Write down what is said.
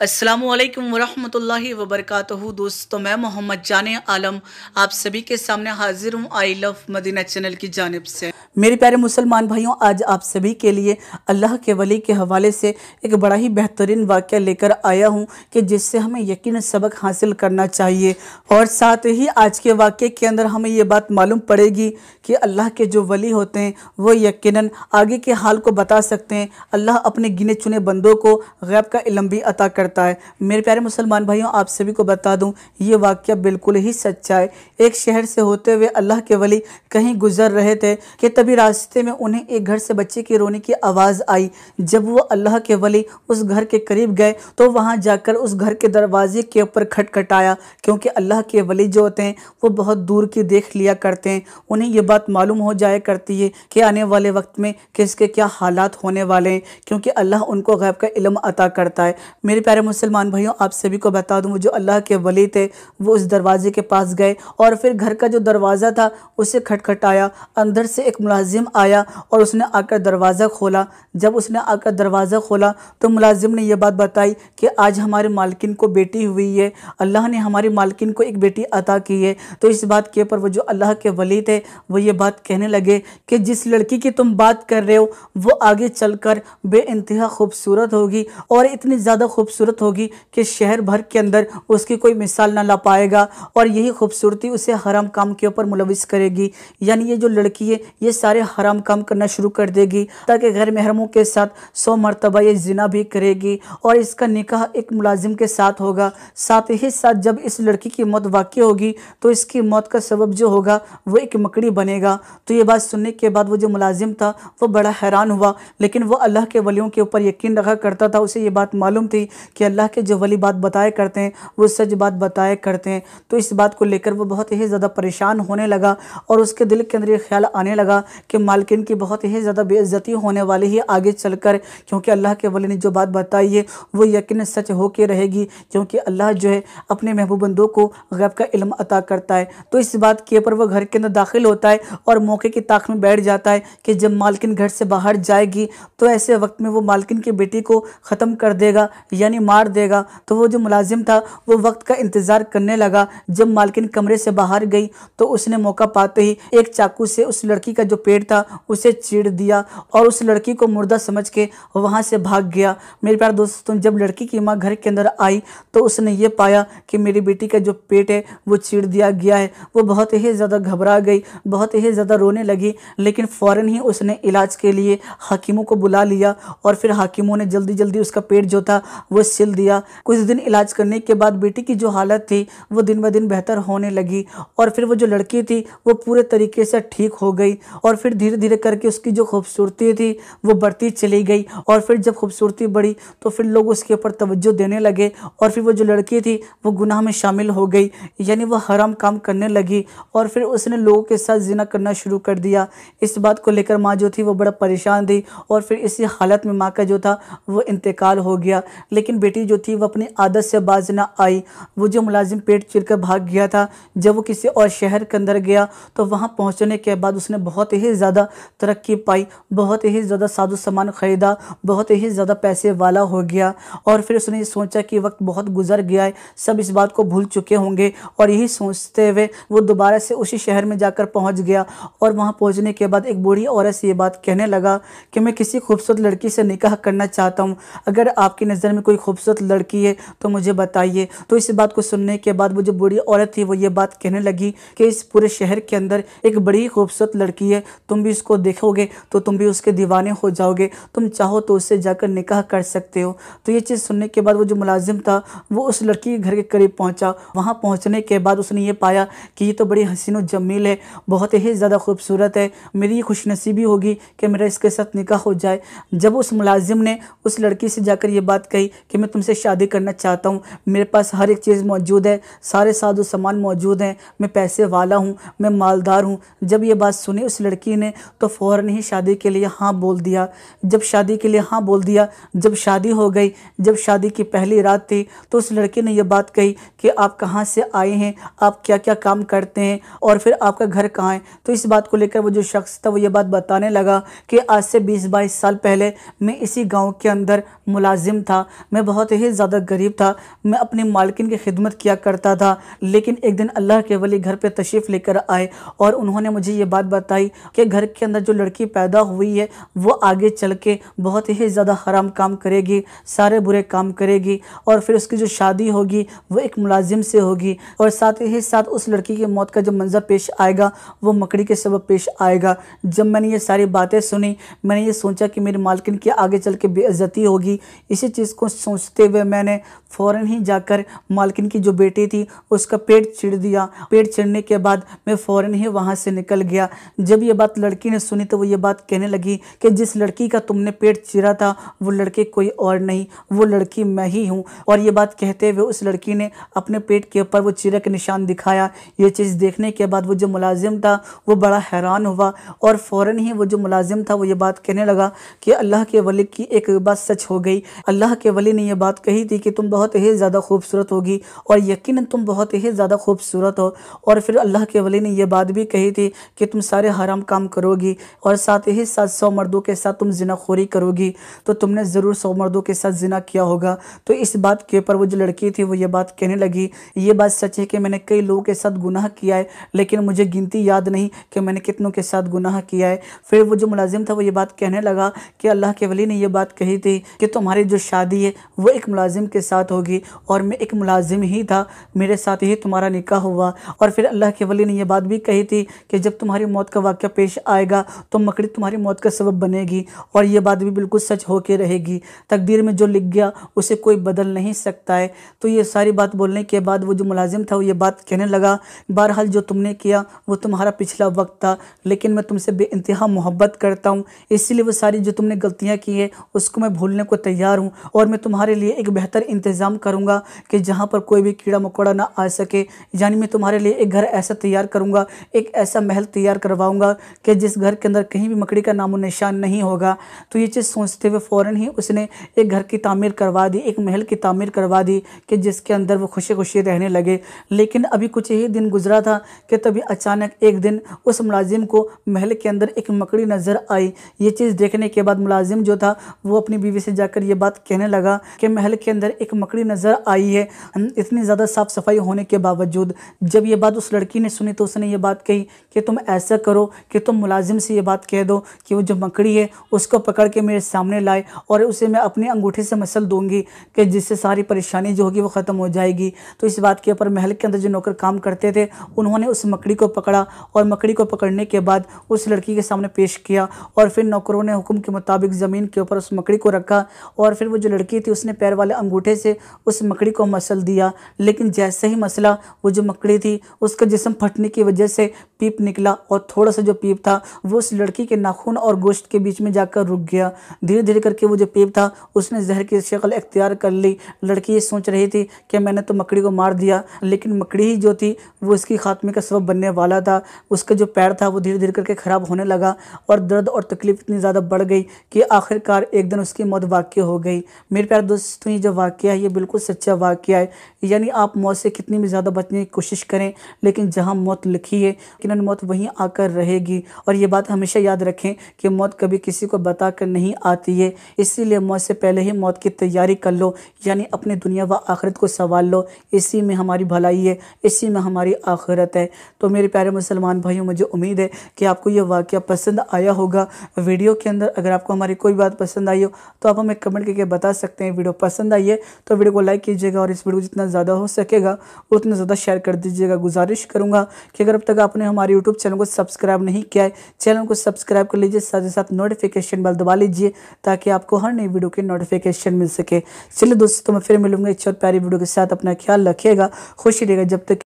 अस्सलाम वालेकुम वरहमतुल्लाहि वबरकातुहू। दोस्तों, मैं मोहम्मद जाने आलम आप सभी के सामने हाजिर हूँ आई लव मदीना चैनल की जानब से। मेरे प्यारे मुसलमान भाइयों, आज आप सभी के लिए अल्लाह के वली के हवाले से एक बड़ा ही बेहतरीन वाक़ लेकर आया हूँ कि जिससे हमें यकीन सबक हासिल करना चाहिए। और साथ ही आज के वाक़े के अंदर हमें ये बात मालूम पड़ेगी कि अल्लाह के जो वली होते हैं, वो यकीन आगे के हाल को बता सकते हैं। अल्लाह अपने गिने चुने बंदों को गैब का इलम भी अता करता करता है। मेरे प्यारे मुसलमान भाइयों, आप सभी को बता दूँ, ये वाक्य बिल्कुल ही सच्चा है। एक शहर से होते हुए अल्लाह के वली कहीं गुजर रहे थे कि तभी रास्ते में उन्हें एक घर से बच्चे की रोने की आवाज़ आई। जब वो अल्लाह के वली उस घर के करीब गए तो वहाँ जाकर उस घर के दरवाजे के ऊपर खटखटाया, क्योंकि अल्लाह के वली जो होते हैं, वो बहुत दूर की देख लिया करते हैं। उन्हें ये बात मालूम हो जाया करती है कि आने वाले वक्त में किसके क्या हालात होने वाले हैं, क्योंकि अल्लाह उनको गैब का इलम अता करता है। मेरे प्यारे मुसलमान भाइयों, आप सभी को बता दूँ जो अल्लाह के वली थे, वो उस दरवाजे के पास गए और फिर घर का जो दरवाज़ा था, उसे खटखटाया। अंदर से एक मुलाजिम आया और उसने आकर दरवाज़ा खोला। जब उसने आकर दरवाज़ा खोला तो मुलाजिम ने यह बात बताई कि आज हमारे मालकिन को बेटी हुई है। अल्लाह ने हमारी मालकिन को एक बेटी अता की है। तो इस बात के ऊपर वो जो अल्लाह के वली थे, वो ये बात कहने लगे कि जिस लड़की की तुम बात कर रहे हो, वो आगे चलकर बे खूबसूरत होगी और इतनी ज़्यादा खूबसूरत खूबसूरत होगी कि शहर भर के अंदर उसकी कोई मिसाल ना ला पाएगा और यही खूबसूरती उसे हराम काम के ऊपर मुलविस करेगी। यानी ये जो लड़की है, ये सारे हराम काम करना शुरू कर देगी, ताकि गैर महरमों के साथ सौ मरतबा ये जिना भी करेगी और इसका निकाह एक मुलाजिम के साथ होगा। साथ ही साथ जब इस लड़की की मौत वाक़ होगी तो इसकी मौत का सबब जो होगा, वो एक मकड़ी बनेगा। तो ये बात सुनने के बाद वो जो मुलाजिम था, वो बड़ा हैरान हुआ, लेकिन वो अल्लाह के वलियों के ऊपर यकीन रखा करता था, उसे ये बात मालूम थी कि अल्लाह के जो वली बात बताया करते हैं, वो सच बात बताया करते हैं। तो इस बात को लेकर वो बहुत ही ज़्यादा परेशान होने लगा और उसके दिल के अंदर ये ख्याल आने लगा कि मालकिन की बहुत ही ज़्यादा बेइज्जती होने वाली है आगे चलकर, क्योंकि अल्लाह के वली ने जो बात बताई है, वो यकीन सच हो के रहेगी, क्योंकि अल्लाह जो है अपने महबूब बंदों को गैब का इल्म अता करता है। तो इस बात के ऊपर वह घर के अंदर दाखिल होता है और मौके की ताक में बैठ जाता है कि जब मालकिन घर से बाहर जाएगी तो ऐसे वक्त में वो मालकिन की बेटी को ख़त्म कर देगा, यानी मार देगा। तो वो जो मुलाजिम था, वो वक्त का इंतज़ार करने लगा। जब मालकिन कमरे से बाहर गई तो उसने मौका पाते ही एक चाकू से उस लड़की का जो पेट था, उसे चीड़ दिया और उस लड़की को मुर्दा समझ के वहाँ से भाग गया। मेरे प्यार दोस्तों जब लड़की की माँ घर के अंदर आई तो उसने ये पाया कि मेरी बेटी का जो पेट है, वो चीड़ दिया गया है। वो बहुत ही ज़्यादा घबरा गई, बहुत ही ज़्यादा रोने लगी, लेकिन फ़ौर ही उसने इलाज के लिए हाकिमों को बुला लिया और फिर हाकिमों ने जल्दी जल्दी उसका पेट जो था, वो सिल दिया। कुछ दिन इलाज करने के बाद बेटी की जो हालत थी, वो दिन ब दिन बेहतर होने लगी और फिर वो जो लड़की थी, वो पूरे तरीके से ठीक हो गई और फिर धीरे धीरे करके उसकी जो खूबसूरती थी, वो बढ़ती चली गई और फिर जब खूबसूरती बढ़ी तो फिर लोग उसके ऊपर तवज्जो देने लगे और फिर वो जो लड़की थी, वो गुनाह में शामिल हो गई। यानी वो हराम काम करने लगी और फिर उसने लोगों के साथ जिना करना शुरू कर दिया। इस बात को लेकर माँ जो थी, वो बड़ा परेशान थी और फिर इसी हालत में माँ का जो था, वो इंतकाल हो गया। लेकिन बेटी जो थी वो अपनी आदत से बाज ना आई। वो जो मुलाजिम पेट चिर कर भाग गया था, जब वो किसी और शहर के अंदर गया तो वहाँ पहुँचने के बाद उसने बहुत ही ज़्यादा तरक्की पाई, बहुत ही ज़्यादा साजो सामान ख़रीदा, बहुत ही ज़्यादा पैसे वाला हो गया। और फिर उसने सोचा कि वक्त बहुत गुजर गया है, सब इस बात को भूल चुके होंगे। और यही सोचते हुए वो दोबारा से उसी शहर में जाकर पहुँच गया। और वहाँ पहुँचने के बाद एक बूढ़ी औरत से ये बात कहने लगा कि मैं किसी खूबसूरत लड़की से निकाह करना चाहता हूँ। अगर आपकी नज़र में कोई खूबसूरत लड़की है तो मुझे बताइए। तो इस बात को सुनने के बाद वो जो बूढ़ी औरत थी, वो ये बात कहने लगी कि इस पूरे शहर के अंदर एक बड़ी खूबसूरत लड़की है। तुम भी उसको देखोगे तो तुम भी उसके दीवाने हो जाओगे। तुम चाहो तो उससे जाकर निकाह कर सकते हो। तो ये चीज़ सुनने के बाद वो जो मुलाजिम था, वो उस लड़की के घर के करीब पहुँचा। वहाँ पहुँचने के बाद उसने ये पाया कि ये तो बड़ी हसीन जमील है, बहुत ही ज़्यादा खूबसूरत है। मेरी खुशनसीबी होगी कि मेरा इसके साथ निकाह हो जाए। जब उस मुलाजिम ने उस लड़की से जाकर ये बात कही कि मैं तुमसे शादी करना चाहता हूँ। मेरे पास हर एक चीज़ मौजूद है। सारे साधु सामान मौजूद हैं। मैं पैसे वाला हूँ। मैं मालदार हूँ। जब ये बात सुनी उस लड़की ने तो फ़ौर ही शादी के लिए हाँ बोल दिया। जब शादी के लिए हाँ बोल दिया, जब शादी हो गई, जब शादी की पहली रात थी तो उस लड़की ने यह बात कही कि आप कहाँ से आए हैं? आप क्या क्या काम करते हैं? और फिर आपका घर कहाँ है? तो इस बात को लेकर वो जो शख्स था, वो ये बात बताने लगा कि आज से बीस बाईस साल पहले मैं इसी गाँव के अंदर मुलाजिम था। मैं बहुत ही ज़्यादा गरीब था। मैं अपने मालकिन की खिदमत किया करता था, लेकिन एक दिन अल्लाह के वली घर पे तशरीफ़ लेकर आए और उन्होंने मुझे ये बात बताई कि घर के अंदर जो लड़की पैदा हुई है, वो आगे चल के बहुत ही ज़्यादा हराम काम करेगी, सारे बुरे काम करेगी और फिर उसकी जो शादी होगी, वो एक मुलाजिम से होगी और साथ ही साथ उस लड़की की मौत का जो मंजर पेश आएगा, वो मकड़ी के सबब पेश आएगा। जब मैंने ये सारी बातें सुनी, मैंने ये सोचा कि मेरी मालकिन की आगे चल के बेइज्जती होगी, इसी चीज़ को सोचते हुए मैंने फ़ौरन ही जाकर मालकिन की जो बेटी थी, उसका पेट चिड़ दिया। पेट चिड़ने के बाद मैं फ़ौरन ही वहाँ से निकल गया। जब ये बात लड़की ने सुनी तो वो ये बात कहने लगी कि जिस लड़की का तुमने पेट चिरा था, वो लड़के कोई और नहीं, वो लड़की मैं ही हूँ। और ये बात कहते हुए उस लड़की ने अपने पेट के ऊपर वो चिरा के निशान दिखाया। ये चीज़ देखने के बाद वो जो मुलाजिम था, वो बड़ा हैरान हुआ और फ़ौरन ही वो जो मुलाजिम था, वो ये बात कहने लगा कि अल्लाह के वली की एक बात सच हो गई। अल्लाह के वली ने यह बात कही थी कि तुम बहुत ही ज़्यादा खूबसूरत होगी और यकीन तुम बहुत ही ज़्यादा खूबसूरत हो। और फिर अल्लाह के वली ने यह बात भी कही थी कि तुम सारे हराम काम करोगी और साथ ही साथ सौ मर्दों के साथ तुम जिनाखोरी करोगी। तो तुमने ज़रूर सौ मर्दों के साथ जिना किया होगा। तो इस बात के ऊपर वो जो लड़की थी वो ये बात कहने लगी, ये बात सच है कि मैंने कई लोगों के साथ गुनाह किया है, लेकिन मुझे गिनती याद नहीं कि मैंने कितनों के साथ गुनाह किया है। फिर वो जो मुलाजिम था वो ये बात कहने लगा कि अल्लाह के वली ने यह बात कही थी कि तुम्हारी जो शादी है वो एक मुलाजिम के साथ होगी और मैं एक मुलाजिम ही था, मेरे साथ ही तुम्हारा निकाह हुआ। और फिर अल्लाह के वली ने यह बात भी कही थी कि जब तुम्हारी मौत का वाक़ पेश आएगा तो मकड़ी तुम्हारी मौत का सबब बनेगी और यह बात भी बिल्कुल सच होकर रहेगी। तकदीर में जो लिख गया, उसे कोई बदल नहीं सकता है। तो ये सारी बात बोलने के बाद वो जो मुलाजिम था, वो ये बात कहने लगा, बहरहाल जो तुमने किया, वो तुम्हारा पिछला वक्त था, लेकिन मैं तुमसे बे इंतहा मोहब्बत करता हूँ। इसीलिए वो सारी जो तुमने गलतियाँ की है, उसको मैं भूलने को तैयार हूँ और मैं तुम्हारे लिए एक बेहतर इंतज़ाम करूँगा कि जहाँ पर कोई भी कीड़ा मकोड़ा ना आ सके। यानी मैं तुम्हारे लिए एक घर ऐसा तैयार करूँगा, एक ऐसा महल तैयार करवाऊँगा कि जिस घर के अंदर कहीं भी मकड़ी का नामो निशान नहीं होगा। तो ये चीज़ सोचते हुए फ़ौर ही उसने एक घर की तामीर करवा दी, एक महल की तामीर करवा दी कि जिसके अंदर वो खुशी खुशी रहने लगे। लेकिन अभी कुछ ही दिन गुजरा था कि तभी अचानक एक दिन उस मुलाजिम को महल के अंदर एक मकड़ी नज़र आई। ये चीज़ देखने के बाद मुलाजिम जो था, वो अपनी बीवी से जाकर ये बात कहने लगा कि महल के अंदर एक मकड़ी नज़र आई है। इतनी ज़्यादा साफ़ सफ़ाई होने के बावजूद जब ये बात उस लड़की ने सुनी तो उसने ये बात कही कि तुम ऐसा करो कि तुम मुलाजिम से ये बात कह दो कि वो जो मकड़ी है उसको पकड़ के मेरे सामने लाए और उसे मैं अपने अंगूठे से मसल दूँगी कि जिससे सारी परेशानी जो होगी वो ख़त्म हो जाएगी। तो इस बात के ऊपर महल के अंदर जो नौकर काम करते थे, उन्होंने उस मकड़ी को पकड़ा और मकड़ी को पकड़ने के बाद उस लड़की के सामने पेश किया और फिर नौकरों ने हुक्म के मुताबिक ज़मीन के ऊपर उस मकड़ी को रखा और फिर वो जो लड़की थी उसने पैर वाले अंगूठे से उस मकड़ी को मसल दिया। लेकिन जैसे ही मसला, वो जो मकड़ी थी, उसका जिसम फटने की वजह से पीप निकला और थोड़ा सा जो पीप था, वो उस लड़की के नाखून और गोश्त के बीच में जाकर रुक गया। धीरे धीरे करके वो जो पीप था, उसने जहर की शक्ल इख्तियार कर ली। लड़की ये सोच रही थी कि मैंने तो मकड़ी को मार दिया, लेकिन मकड़ी ही जो थी, वो इसकी खात्मे का सबब बनने वाला था। उसका जो पैर था, वो धीरे धीरे करके ख़राब होने लगा और दर्द और तकलीफ़ इतनी ज़्यादा बढ़ गई कि आखिरकार एक दिन उसकी मौत वाक़ हो गई। मेरे प्यार दोस्तों ये जो वाक़ है, ये बिल्कुल सच्चा वाक़ है। यानी आप मौत से कितनी भी ज़्यादा बचने की कोशिश करें, लेकिन जहाँ मौत लिखी है कि मौत वहीं आकर रहेगी। और ये बात हमेशा याद रखें कि मौत कभी किसी को बता कर नहीं आती है। इसीलिए मौत से पहले ही मौत की तैयारी कर लो, यानी अपनी दुनिया व आखिरत को संभाल लो। इसी में हमारी भलाई है, इसी में हमारी आखिरत है। तो मेरे प्यारे मुसलमान भाइयों, मुझे उम्मीद है कि आपको यह वाक़ पसंद आया होगा। वीडियो के अंदर अगर आपको हमारी कोई बात पसंद आई हो तो आप हमें कमेंट करके बता सकते हैं। वीडियो पसंद आई है तो वीडियो को लाइक कीजिएगा और इस वीडियो को जितना ज़्यादा हो सकेगा, उतना ज़्यादा शेयर कर दीजिएगा, गुजारिश करूँगा कि अगर अब तक आपने हमारे यूट्यूब चैनल को सब्सक्राइब नहीं किया है चैनल को सब्सक्राइब कर लीजिए, साथ ही साथ नोटिफिकेशन बल दबा लीजिए, ताकि आपको हर नई वीडियो की नोटिफिकेशन मिल सके। चलिए दोस्तों मैं फिर मिलूँगा इच्छा और प्यारी वीडियो के साथ, अपना ख्याल रखिएगा, खुशी रहेगा जब तक